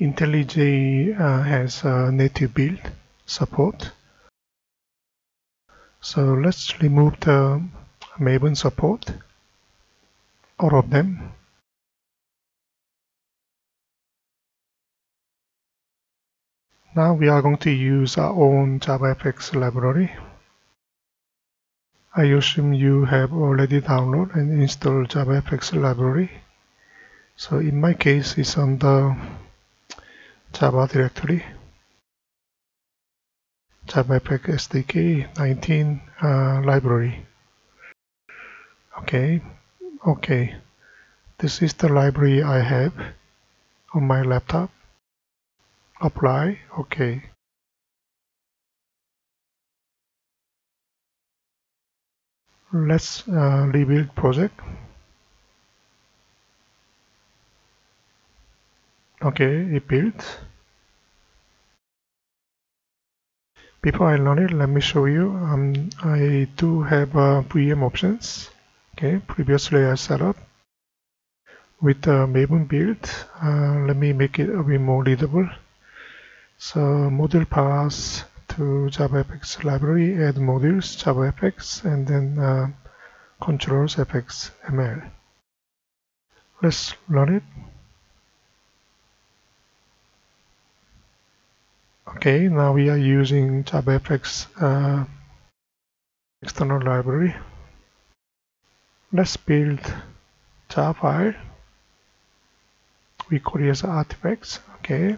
IntelliJ uh, has native build support. So let's remove the Maven support, all of them. Now we are going to use our own JavaFX library. I assume you have already downloaded and installed JavaFX library. So in my case, it's on the Java directory. JavaFX SDK 19 uh, library. Okay, okay. This is the library I have on my laptop. Apply, okay. Let's uh, rebuild project. Okay, it built. Before I run it, let me show you. Um, I do have uh, VM options. Okay, previously I set up with the Maven build. Uh, let me make it a bit more readable. So module path to JavaFX library, add modules, JavaFX, and then uh, controls FX ML. Let's run it. Okay, now we are using JavaFX uh, external library. Let's build JAR file. We call it as artifacts. Okay,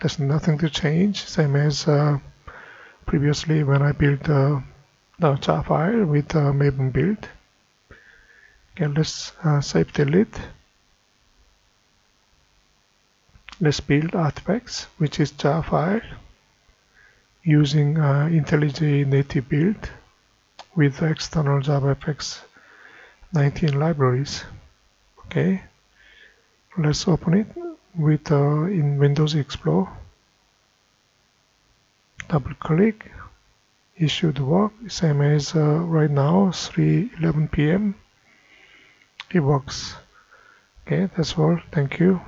there's nothing to change, same as uh, previously when I built uh, the JAR file with uh, Maven build. Okay, let's uh, save delete. Let's build artifacts, which is JAR file using uh, IntelliJ native build with external JavaFX 19 libraries. Okay, let's open it with uh, in Windows Explorer. Double click, it should work same as uh, right now 3:11 p.m. It works. Okay, that's all. Thank you.